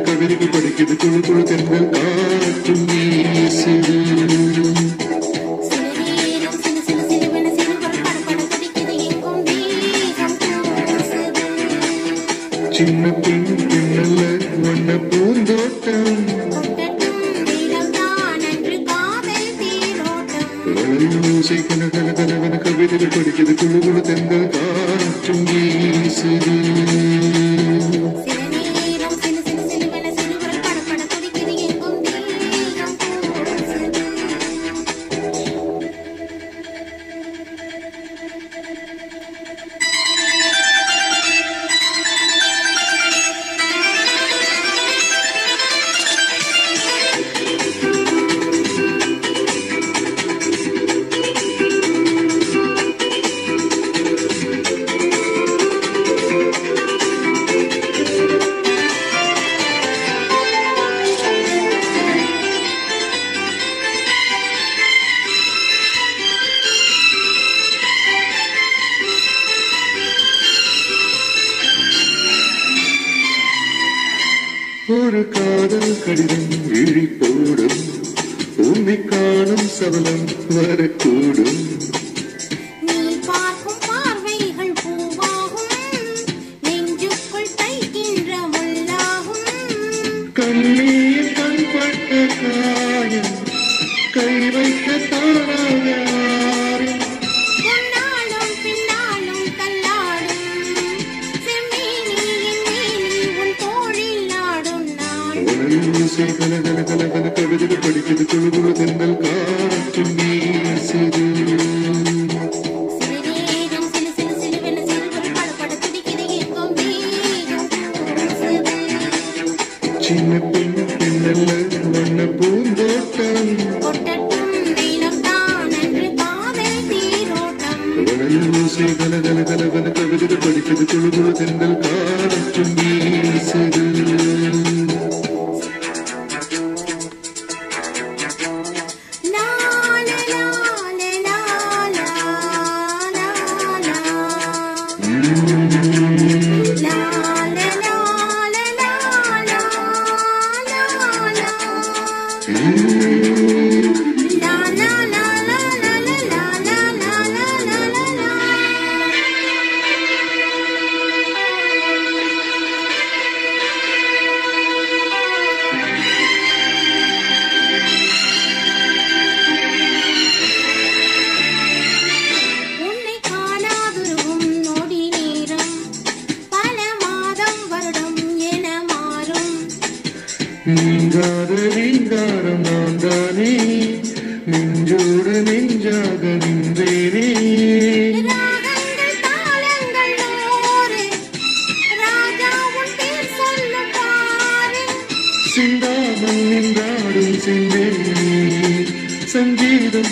கவிதைக்கு படிக்குது குழு குழு தென்கள் காற்றும் வீசுது சின்ன பெண் பின்னல்ல வண்ண பூந்தோட்டம் ஓசை கன கன கன கவிதைகள் படிக்கிறது குழு குழு தெங்கள் காற்றும் வீசுது ஒரு காதல் கடிதம் இழிப்போடும் உன்னை காணும் சபலம் வரக்கூடும். கண்ணீர் கண்பட்ட காயம் கை வைக்க தாராயா കവിതകൾ പഠിച്ചത് കുളുകുളു നിങ്ങൾ കാറ്റും വീശത് சின்ன பெண் பெண்ணல்ல வண்ண பூந்தோட்டம். ஓசை கல கல கல கல கவிதை படிக்கிறது குழு குழு தென்றல் காற்றும் நீங்காத நெஞ்சாரம் நான் தானே. நெஞ்சோடு நெஞ்சாக நின்றேனே. சிந்தாமல் நின்றாடும் சென்றேனே சங்கீதம்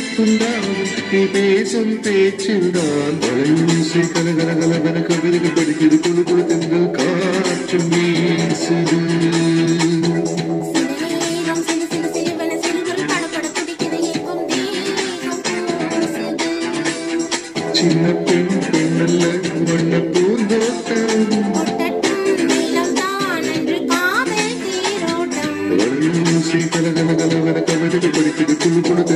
பேசும் பேச்சில்தான் பழைய கல. சின்ன பெண் பெண்ணல்ல வண்ண பூந்தோட்டம். கல கல கல கவிதை படிக்கிறது குழு கொடுத்து